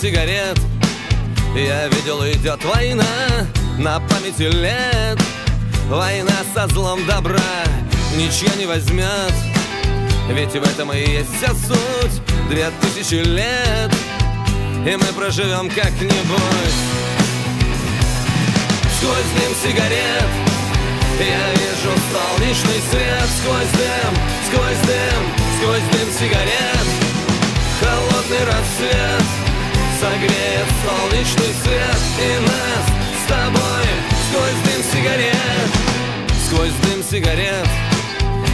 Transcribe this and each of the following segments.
Сигарет. Я видел, идет война На памяти лет. Война со злом добра Ничья не возьмет. Ведь в этом и есть вся суть. Две тысячи лет И мы проживем как-нибудь. Сквозь дым сигарет Я вижу солнечный свет. Сквозь дым, сквозь дым солнечный свет И нас с тобой. Сквозь дым сигарет Сквозь дым сигарет.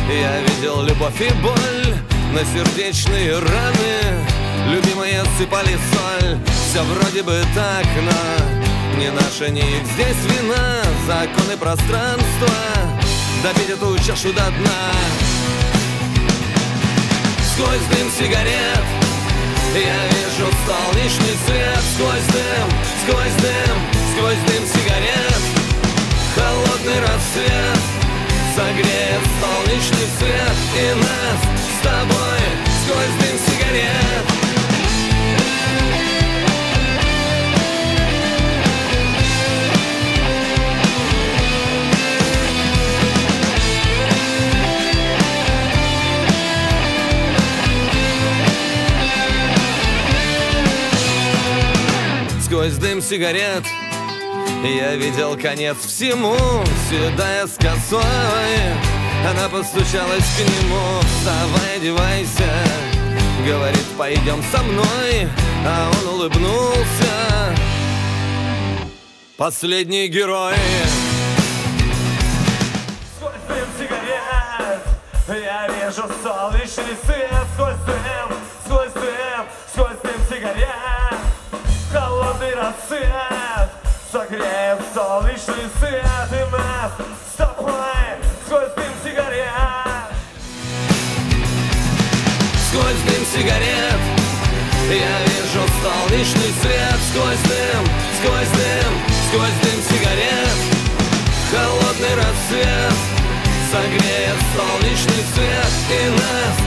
Я видел любовь и боль На сердечные раны. Любимые сыпали соль. Все вроде бы так, но не наша, не их. Здесь вина Законы пространства Допить эту чашу до дна. Сквозь дым сигарет Я вижу солнечный свет. Сквозь сквозь дым, сквозь дым сигарет. Холодный рассвет Согреет солнечный свет. И нас с тобой Сквозь дым сигарет сквозь дым сигарет. Я видел конец всему, седая с косой. Она постучалась к нему, вставай, одевайся Говорит, пойдем со мной, а он улыбнулся. Последний герой Сквозь дым сигарет Я вижу солнечный свет Сквозь дым, Холодный рассвет Согреет солнечный свет И нас с тобой Сквозь дым сигарет. Сквозь дым сигарет Я вижу солнечный свет. Сквозь дым, сквозь дым, сквозь дым сигарет. Холодный рассвет Согреет солнечный свет И